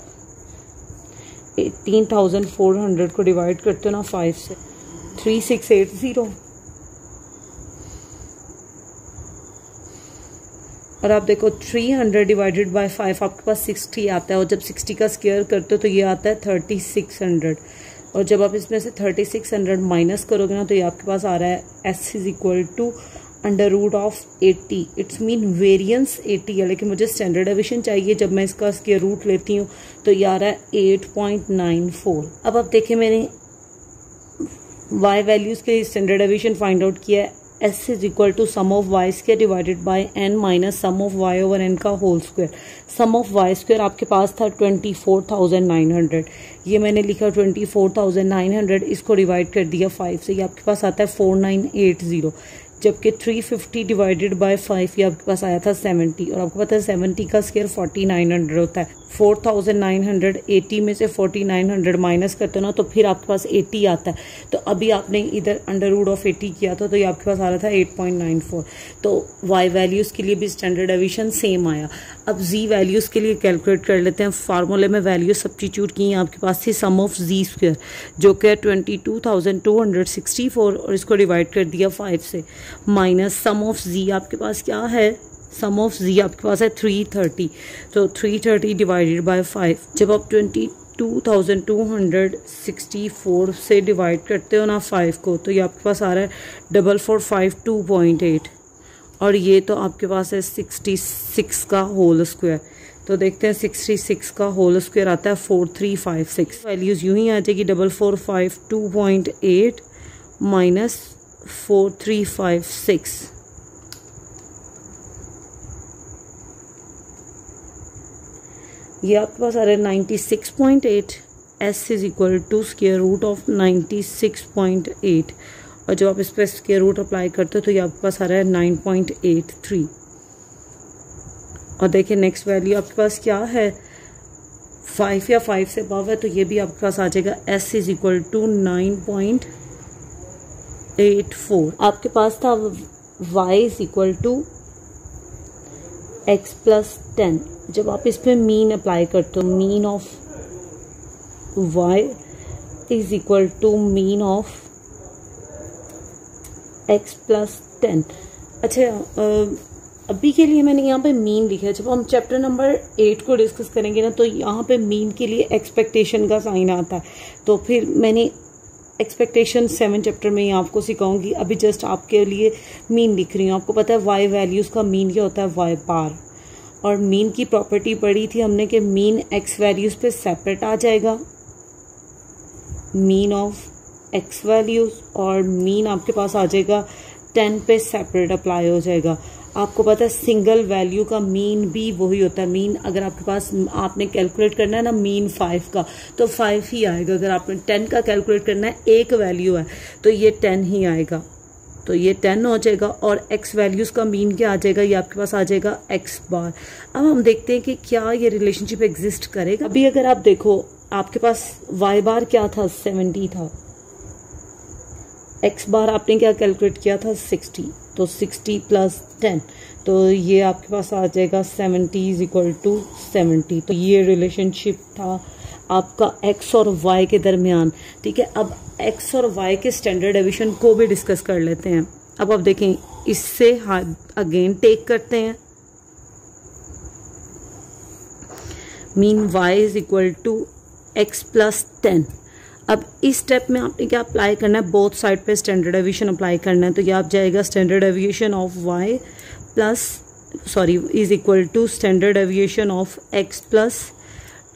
एटीन थाउज़ेंड फोर हंड्रेड को डिवाइड करते हो ना फाइव से। थ्री सिक्स एट ज़ीरो और आप देखो three hundred divided by five आपके पास सिक्सटी आता है और जब सिक्सटी का स्केयर करते हो तो ये आता है थर्टी सिक्स हंड्रेड और जब आप इसमें से थर्टी सिक्स हंड्रेड माइनस करोगे ना तो ये आपके पास आ रहा है s is equal to under root of eighty it's mean variance eighty है, लेकिन मुझे स्टैंडर्ड एविशन चाहिए जब मैं इसका स्केयर रूट लेती हूँ तो ये आ रहा है एट पॉइंट नाइन फोर अब आप देखें मैंने वाई वैल्यूज़ के स्टैंडर्ड एविशन फाइंड आउट किया है. S is equal to sum of Y square divided by N minus sum of Y over N का whole square sum of Y square आपके पास था twenty four thousand nine hundred ये मैंने लिखा twenty four thousand nine hundred इसको divide कर दिया फाइव से. ये आपके पास आता है फोर नाइन एट ज़ीरो जबकि 350 डिवाइडेड बाय 5 ये आपके पास आया था 70 और आपको पता है 70 का स्केयर 4900 होता है। 4980 में से 4900 माइनस करते हो ना तो फिर आपके पास 80 आता है। तो अभी आपने इधर अंडर रूड ऑफ़ 80 किया था तो ये आपके पास आ रहा था 8.94 तो वाई वैल्यूज़ के लिए भी स्टैंडर्ड एविशन सेम आया। अब जी वैल्यूज़ के लिए कैलकुलेट कर लेते हैं। फार्मूले में वैल्यू सब्सिट्यूट की आपके पास थी सम ऑफ़ जी स्क्वेयर जो कि ट्वेंटी और इसको डिवाइड कर दिया फाइव से। माइनस सम ऑफ़ जी आपके पास क्या है? सम ऑफ़ जी आपके पास है थ्री थर्टी तो three thirty divided by five जब आप twenty two thousand two hundred sixty four से डिवाइड करते हो ना फाइव को तो ये आपके पास आ रहा है double four five two point eight और ये तो आपके पास है सिक्सटी सिक्स का होल स्क्वायर तो देखते हैं सिक्सटी सिक्स का होल स्क्वायर आता है four three five six values यूँ ही आ जाएगी double four five two point eight minus four three five six ये आपके पास आ रहा है ninety six point eight S is equal to square root of ninety six point eight और जब आप इस पर स्केयर रूट अप्लाई करते हो तो ये आपके पास आ रहा है नाइन पॉइंट एट थ्री और देखिए नेक्स्ट वैल्यू आपके पास क्या है? फाइव या फाइव से अबव है तो ये भी आपके पास आ जाएगा S is equal to nine point eight four आपके पास था Y is equal to X plus ten जब आप इस पर मीन अप्लाई करते हो mean of Y is equal to mean of X plus ten अच्छा अभी के लिए मैंने यहाँ पे मीन लिखा है। जब हम चैप्टर नंबर एट को डिस्कस करेंगे ना तो यहाँ पे मीन के लिए एक्सपेक्टेशन का साइन आता है। तो फिर मैंने एक्सपेक्टेशन सेवन चैप्टर में ही आपको सिखाऊँगी। अभी जस्ट आपके लिए मीन लिख रही हूँ। आपको पता है वाई वैल्यूज़ का मीन क्या होता है? वाई बार और मीन की प्रॉपर्टी पढ़ी थी हमने कि मीन एक्स वैल्यूज़ पे सेपरेट आ जाएगा। मीन ऑफ़ एक्स वैल्यूज़ और मीन आपके पास आ जाएगा। टेन पे सेपरेट अप्लाई हो जाएगा। आपको पता है सिंगल वैल्यू का मीन भी वही होता है। मीन अगर आपके पास आपने कैलकुलेट करना है ना मीन फाइव का तो फाइव ही आएगा। अगर आपने टेन का कैलकुलेट करना है, एक वैल्यू है तो ये टेन ही आएगा। तो ये टेन हो जाएगा और एक्स वैल्यूज़ का मीन क्या आ जाएगा? ये आपके पास आ जाएगा एक्स बार अब हम देखते हैं कि क्या ये रिलेशनशिप एग्जिस्ट करेगा। अभी अगर आप देखो, आपके पास वाई बार क्या था? सेवेंटी था। एक्स बार आपने क्या कैलकुलेट किया था? सिक्सटी तो सिक्सटी प्लस टेन तो ये आपके पास आ जाएगा seventy is equal to seventy तो ये रिलेशनशिप था आपका एक्स और वाई के दरमियान, ठीक है? अब एक्स और वाई के स्टैंडर्ड एविशन को भी डिस्कस कर लेते हैं। अब आप देखें, इससे अगेन टेक करते हैं। Mean Y is equal to X plus ten अब इस स्टेप में आपने क्या अप्लाई करना है? बोथ साइड पे स्टैंडर्ड एविएशन अप्लाई करना है। तो ये आप जाएगा standard deviation of Y plus sorry is equal to standard deviation of X plus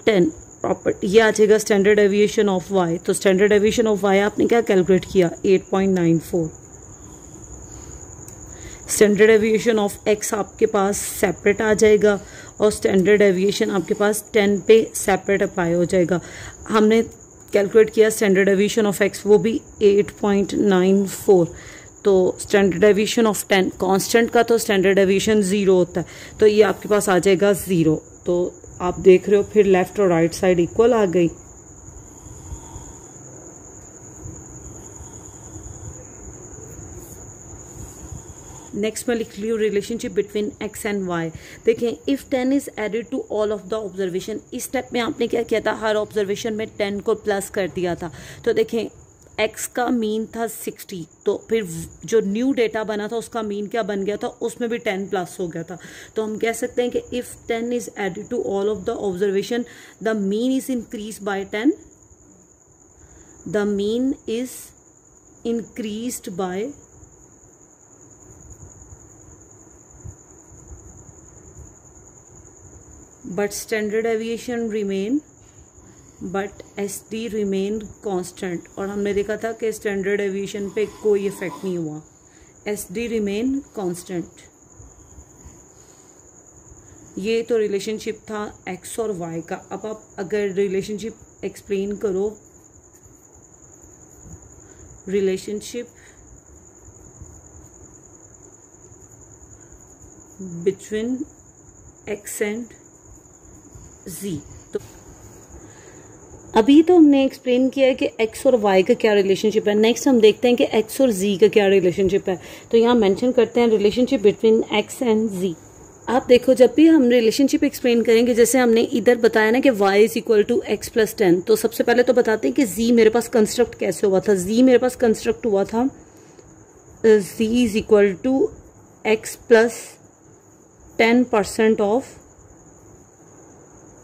ten proper ये आ जाएगा स्टैंडर्ड एविएशन ऑफ़ वाई तो स्टैंडर्ड एविएशन ऑफ़ वाई आपने क्या कैलकुलेट किया? 8.94 स्टैंडर्ड एविएशन ऑफ़ एक्स आपके पास सेपरेट आ जाएगा और स्टैंडर्ड एविएशन आपके पास 10 पे सेपरेट अप्लाई हो जाएगा। हमने कैलकुलेट किया स्टैंडर्ड एविएशन ऑफ़ एक्स वो भी 8.94 तो स्टैंडर्ड एविएशन ऑफ़ 10 कांस्टेंट का तो स्टैंडर्ड एविएशन ज़ीरो होता है। तो ये आपके पास आ जाएगा ज़ीरो तो आप देख रहे हो, फिर लेफ़्ट और राइट साइड इक्वल आ गई। नेक्स्ट मैं लिख ली हूँ relationship between X and Y देखें if ten is added to all of the observation इस स्टेप में आपने क्या किया था? हर ऑब्जर्वेशन में टेन को प्लस कर दिया था। तो देखें एक्स का मीन था सिक्सटी तो फिर जो न्यू डेटा बना था, उसका मीन क्या बन गया था? उसमें भी टेन प्लस हो गया था. तो हम कह सकते हैं कि if ten is added to all of the observation the mean is increase by ten the mean is increase by but standard aviation remain but S D remain constant और हमने देखा था कि स्टैंडर्ड एविएशन पे कोई effect नहीं हुआ। S D remain constant ये तो रिलेशनशिप था एक्स और वाई का। अब आप अगर रिलेशनशिप एक्सप्लेन करो relationship between X and Z अभी तो हमने एक्सप्लेन किया है कि एक्स और वाई का क्या रिलेशनशिप है। नेक्स्ट हम देखते हैं कि एक्स और जी का क्या रिलेशनशिप है। तो यहाँ मेंशन करते हैं relationship between X and Z आप देखो, जब भी हम रिलेशनशिप एक्सप्लेन करेंगे, जैसे हमने इधर बताया ना कि y is equal to X plus ten तो सबसे पहले तो बताते हैं कि z मेरे पास कंस्ट्रक्ट कैसे हुआ था। Z मेरे पास कंस्ट्रक्ट हुआ था z is equal to X plus ten percent of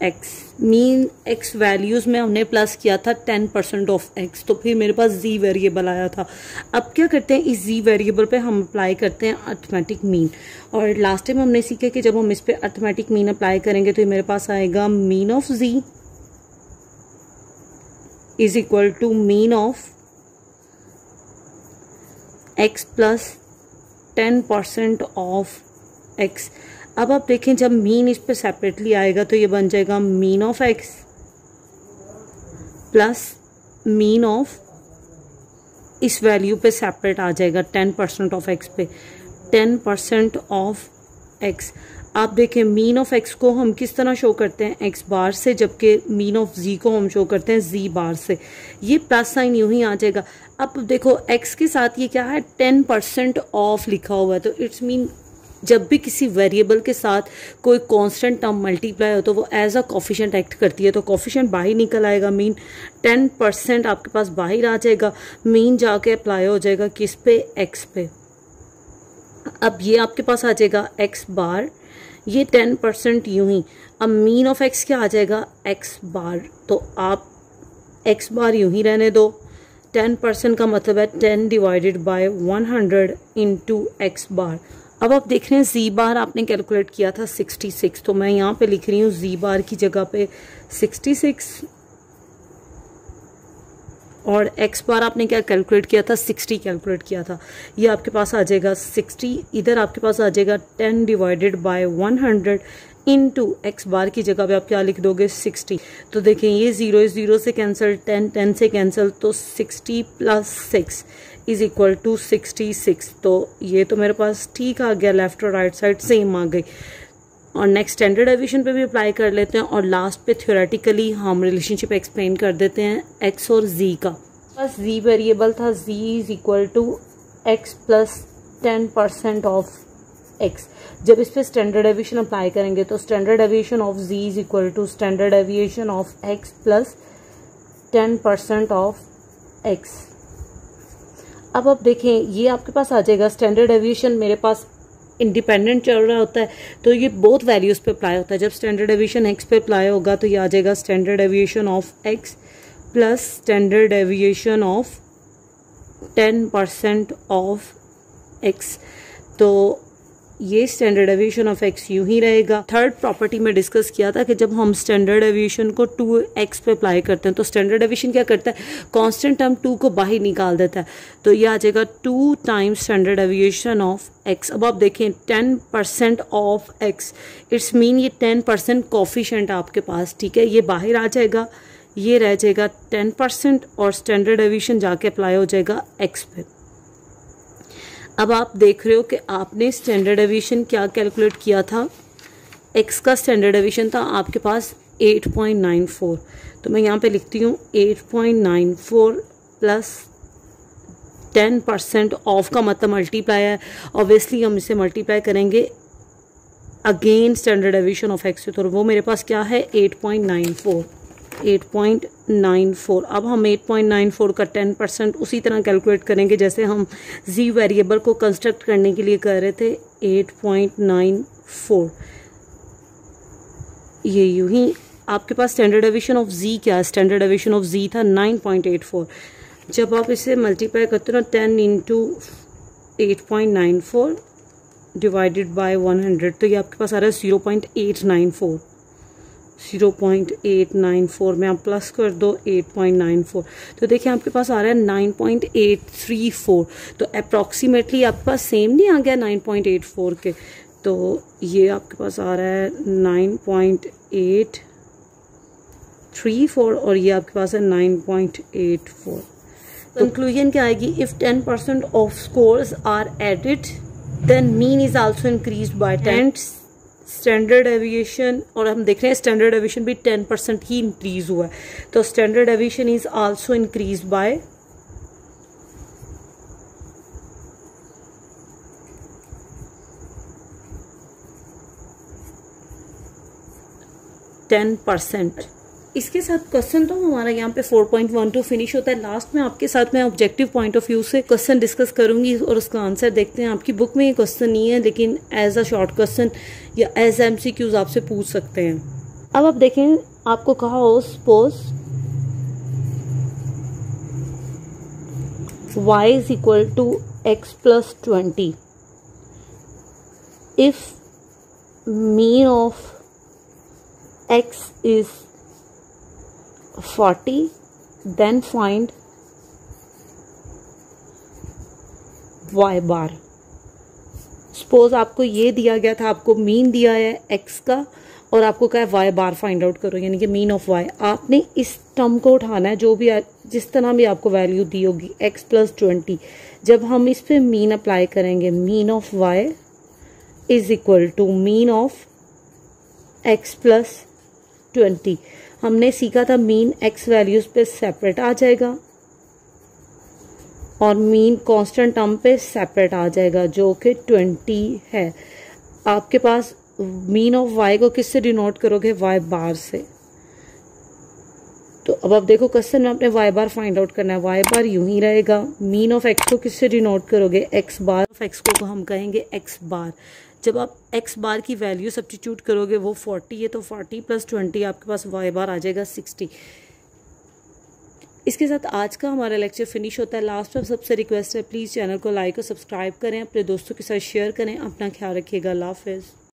X mean X values में हमने प्लस किया था टेन परसेंट ऑफ़ एक्स तो फिर मेरे पास जी वेरिएबल आया था। अब क्या करते हैं? इस जी वेरिएबल पे हम अप्लाई करते हैं अर्थमेटिक मीन और लास्ट टाइम हमने सीखा कि जब हम इस पे अर्थमेटिक मीन अप्लाई करेंगे तो मेरे पास आएगा mean of Z is equal to mean of X plus ten percent of X अब आप देखें, जब मीन इस पर सेपरेटली आएगा तो ये बन जाएगा mean of X plus mean of इस वैल्यू पे सेपरेट आ जाएगा टेन परसेंट ऑफ़ एक्स पे। टेन परसेंट ऑफ़ एक्स आप देखें मीन ऑफ़ एक्स को हम किस तरह शो करते हैं? एक्स बार से, जबकि मीन ऑफ़ जी को हम शो करते हैं जी बार से। ये प्लस साइन यूँ ही आ जाएगा। अब देखो एक्स के साथ ये क्या है? टेन परसेंट ऑफ़ लिखा हुआ है तो इट्स मीन जब भी किसी वेरिएबल के साथ कोई कांस्टेंट टर्म मल्टीप्लाई हो तो वो एज अ कॉफिशेंट एक्ट करती है तो कॉफिशेंट बाहर निकल आएगा। मीन टेन परसेंट आपके पास बाहर आ जाएगा। मीन जाके अप्लाई हो जाएगा किस पे? एक्स पे। अब ये आपके पास आ जाएगा एक्स बार ये टेन परसेंट यूँ ही। अब मीन ऑफ़ एक्स क्या आ जाएगा? एक्स बार तो आप एक्स बार यूँ ही रहने दो। टेन परसेंट का मतलब है ten divided by one hundred into X bar अब आप देख रहे हैं जी बार आपने कैलकुलेट किया था 66 तो मैं यहाँ पे लिख रही हूँ जी बार की जगह पे 66 और एक्स बार आपने क्या कैलकुलेट किया था? 60 कैलकुलेट किया था। ये आपके पास आ जाएगा 60 इधर आपके पास आ जाएगा 10 divided by 100 hundred into X bar की जगह पे आप क्या लिख दोगे? 60 तो देखें, ये ज़ीरो ज़ीरो से कैंसिल 10 10 से कैंसिल तो 60 plus six is equal to sixty six तो ये तो मेरे पास ठीक आ गया लेफ़्ट और राइट साइड सेम आ गई। और नेक्स्ट स्टैंडर्ड एविशन पे भी अप्लाई कर लेते हैं और लास्ट पे थ्योरेटिकली हम रिलेशनशिप एक्सप्लेन कर देते हैं एक्स और जी का। बस जी वेरिएबल था Z is equal to X plus ten percent of X जब इस पर स्टैंडर्ड एविएशन अप्लाई करेंगे तो standard deviation of Z is equal to standard deviation of X plus ten percent of X अब आप देखें, ये आपके पास आ जाएगा। स्टैंडर्ड एविएशन मेरे पास इंडिपेंडेंट चल रहा होता है तो ये बहुत वैल्यूज़ पे अप्लाई होता है। जब स्टैंडर्ड एविएशन एक्स पे अप्लाई होगा तो ये आ जाएगा standard deviation of X plus standard deviation of ten percent of X तो ये स्टैंडर्ड एविएशन ऑफ़ एक्स यूँ ही रहेगा। थर्ड प्रॉपर्टी में डिस्कस किया था कि जब हम स्टैंडर्ड एविएशन को टू एक्स पे अप्लाई करते हैं तो स्टैंडर्ड एविएशन क्या करता है? कांस्टेंट टर्म टू को बाहर निकाल देता है। तो ये आ जाएगा two times standard deviation of X अब आप देखें ten percent of X it's mean ये टेन परसेंट कॉफिशेंट आपके पास, ठीक है? ये बाहर आ जाएगा, ये रह जाएगा टेन परसेंट और स्टैंडर्ड एविएशन जाके अप्लाई हो जाएगा एक्स पे। अब आप देख रहे हो कि आपने स्टैंडर्ड एविशन क्या कैलकुलेट किया था? एक्स का स्टैंडर्ड एविशन था आपके पास 8.94 तो मैं यहाँ पे लिखती हूँ 8.94 प्लस टेन परसेंट ऑफ़ का मतलब मल्टीप्लाई है। ऑब्वियसली हम इसे मल्टीप्लाई करेंगे again standard deviation of X तो वो मेरे पास क्या है? 8.94 8.94 अब हम 8.94 का 10 परसेंट उसी तरह कैलकुलेट करेंगे जैसे हम जी वेरिएबल को कंस्ट्रक्ट करने के लिए कर रहे थे 8.94 ये यूँ ही आपके पास स्टैंडर्ड एविशन ऑफ़ जी क्या है? स्टैंडर्ड एविशन ऑफ़ जी था 9.84 जब आप इसे मल्टीप्लाई करते हो ना ten into eight point nine four divided by one hundred तो ये आपके पास आ रहा है zero point eight nine four zero point eight nine four में आप प्लस कर दो एट पॉइंट नाइन फोर तो देखिए, आपके पास आ रहा है nine point eight three four तो अप्रॉक्सीमेटली आपके पास सेम नहीं आ गया नाइन पॉइंट एट फोर के। तो ये आपके पास आ रहा है nine point eight three four और ये आपके पास है nine point eight four conclusion क्या आएगी? If ten percent of scores are added then mean is also increase by ten standard deviation और हम देख रहे हैं स्टैंडर्ड एविएशन भी टेन परसेंट ही इंक्रीज हुआ है। तो standard deviation is also increase by ten percent इसके साथ क्वेश्चन तो हमारा यहाँ पे 4.12 फिनिश होता है। लास्ट में आपके साथ मैं ऑब्जेक्टिव पॉइंट ऑफ़ व्यू से क्वेश्चन डिस्कस करूँगी और उसका आंसर देखते हैं। आपकी बुक में ये क्वेश्चन नहीं है, लेकिन एज अ शॉर्ट क्वेश्चन या एज एम सी क्यूज आपसे पूछ सकते हैं। अब आप देखें, आपको कहा हो suppose y is equal to x plus 20 if mean of x is 40 then find y bar suppose आपको ये दिया गया था, आपको मीन दिया है x का, और आपको क्या है वाई बार फाइंड आउट करो, यानी कि मीन ऑफ़ वाई आपने इस टर्म को उठाना है, जो भी जिस तरह भी आपको वैल्यू दी होगी, x प्लस ट्वेंटी जब हम इस पे मीन अप्लाई करेंगे mean of y is equal to mean of x plus twenty हमने सीखा था मीन एक्स वैल्यूज़ पे सेपरेट आ जाएगा और मीन कांस्टेंट टर्म पे सेपरेट आ जाएगा, जो कि ट्वेंटी है। आपके पास मीन ऑफ़ वाई को किससे डिनोट करोगे? वाई बार से। तो अब आप देखो क्वेश्चन में आपने वाई बार फाइंड आउट करना है। वाई बार यूँ ही रहेगा। मीन ऑफ़ एक्स को किससे डिनोट करोगे? एक्स बार ऑफ़ एक्स को हम कहेंगे एक्स बार जब आप एक्स बार की वैल्यू सब्सटीट्यूट करोगे वो फोर्टी है तो फोर्टी प्लस ट्वेंटी आपके पास वाई बार आ जाएगा सिक्सटी इसके साथ आज का हमारा लेक्चर फिनिश होता है. लास्ट में सबसे रिक्वेस्ट है प्लीज़ चैनल को लाइक और सब्सक्राइब करें, अपने दोस्तों के साथ शेयर करें, अपना ख्याल रखिएगा. हाफिज़.